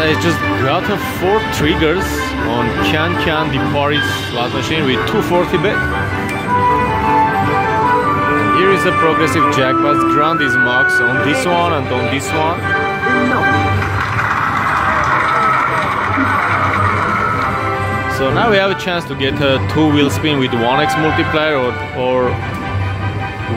I just got a four triggers on Can Can de Paris slot machine with 240 bet. And here is a progressive jackpot. Ground is max on this one and on this one. So now we have a chance to get a two wheel spin with 1x multiplier or, or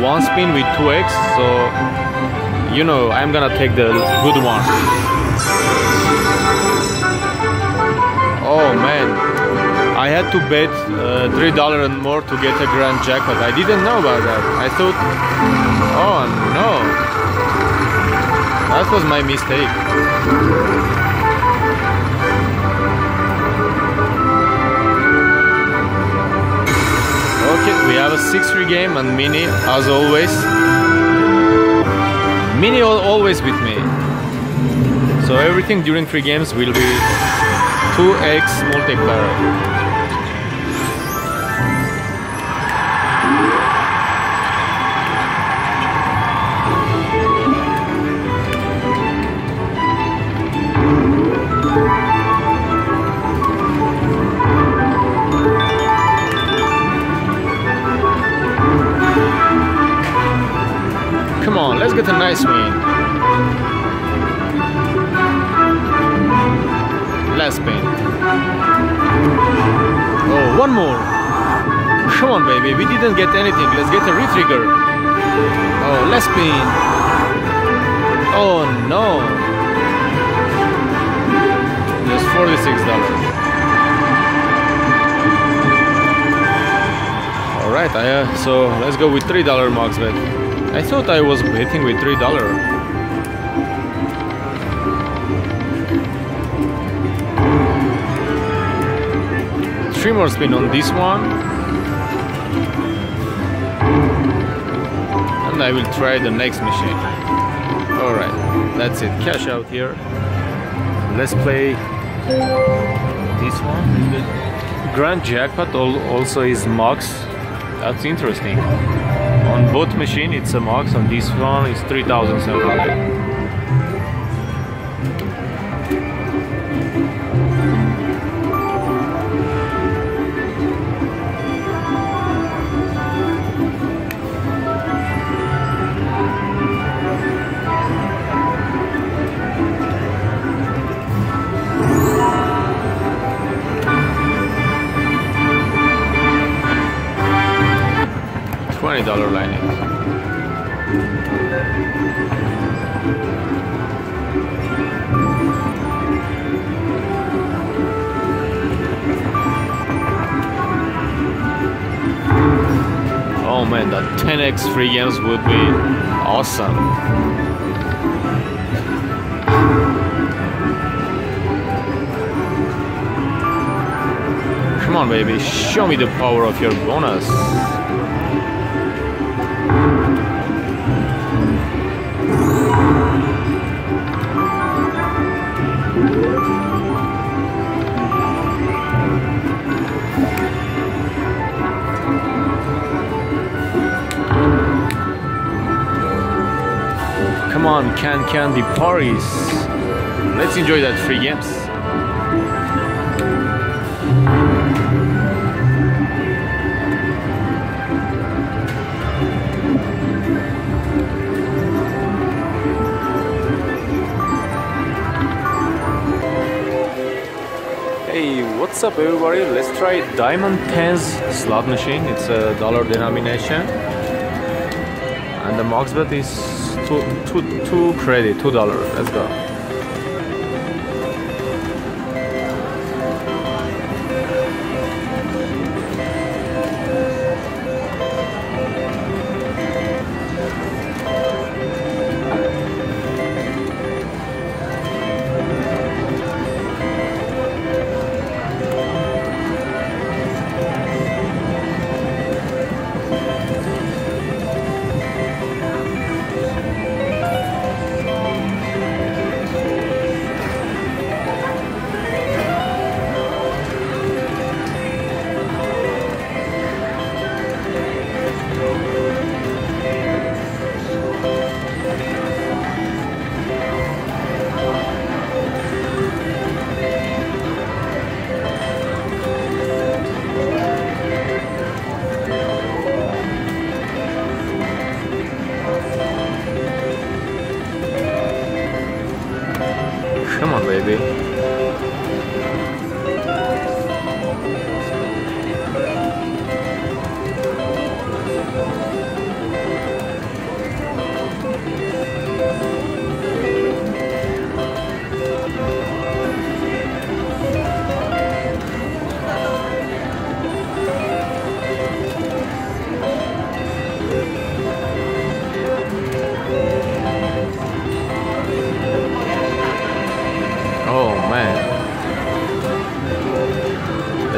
one spin with 2x. So you know I'm gonna take the good one. Oh man, I had to bet uh, three dollar and more to get a grand jackpot. I didn't know about that. I thought, oh no, that was my mistake. Okay, we have a six free game and Mini as always. Mini always with me. So everything during free games will be 2x multiplier. Come on, let's get a nice win. less pain. Oh, one more. Come on, baby. We didn't get anything. Let's get a retrigger. Oh, less pain. Oh, no. Just $46. Alright, uh, so let's go with $3 marks, bet. I thought I was betting with $3. trimmer spin on this one. And I will try the next machine. Alright that's it. Cash out here. Let's play this one. Grand jackpot also is max. That's interesting. On both machine it's a max. On this one it's 3700 Man, that 10x free games would be awesome. Come on, baby, show me the power of your bonus. Come on, Can Candy Paris. Let's enjoy that free games. Hey, what's up everybody? Let's try Diamond 10's slot machine. It's a dollar denomination. And the max bet is two, two, two credit, two dollar. Let's go.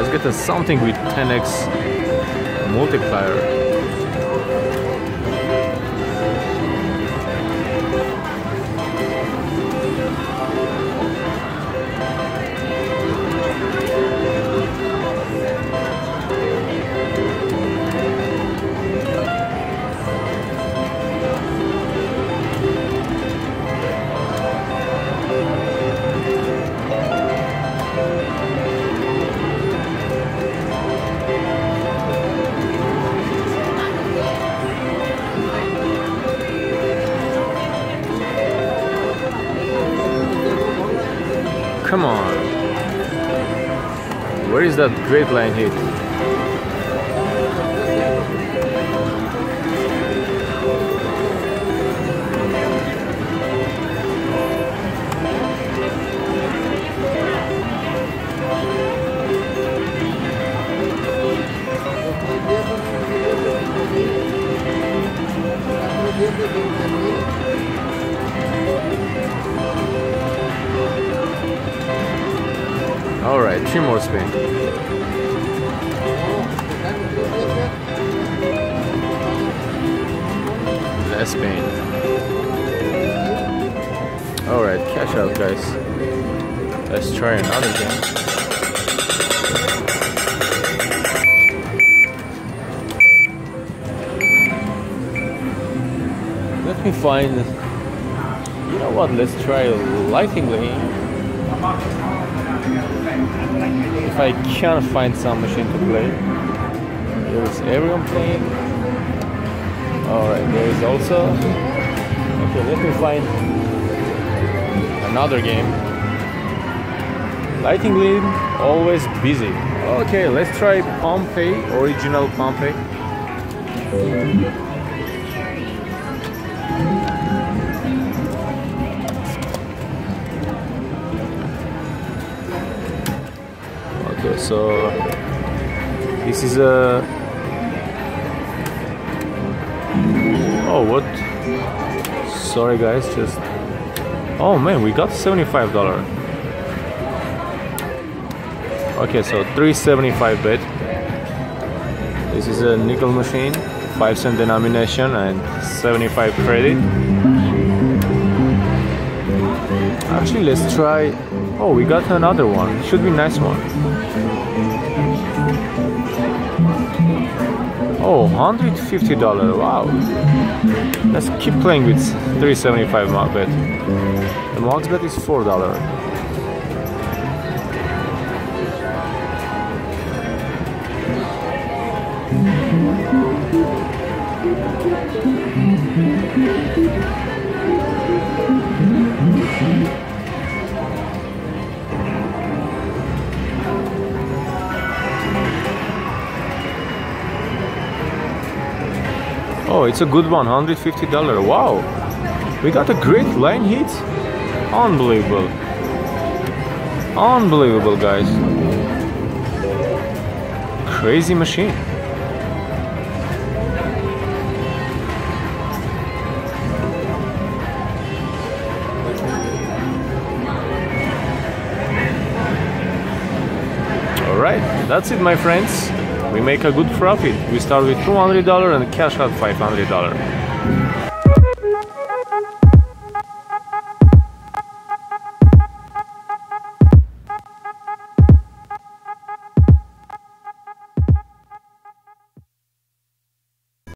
Get a something with 10x multiplier. Come on. Where is that great line hit? More spin. Last spin. Alright, cash out guys. Let's try another game. Let me find you know what let's try Lightning Link if I can't find some machine to play. There is everyone playing. Alright, there is also. Okay, let me find another game. Lightning Link, always busy. Okay, let's try Pompeii, original Pompeii. Okay, so this is a. Oh, what? Sorry, guys, just. Oh man, we got $75. Okay, so 375 bet. This is a nickel machine, 5 cent denomination and 75 credit. Actually, let's try. Oh, we got another one. Should be nice one. Oh, $150. Wow. Let's keep playing with 375 max bet. The max bet is $4. Oh, it's a good one, $150. Wow. We got a great line hit. Unbelievable. Unbelievable, guys. Crazy machine. Alright, that's it my friends. We make a good profit. We start with $200 and cash out $500.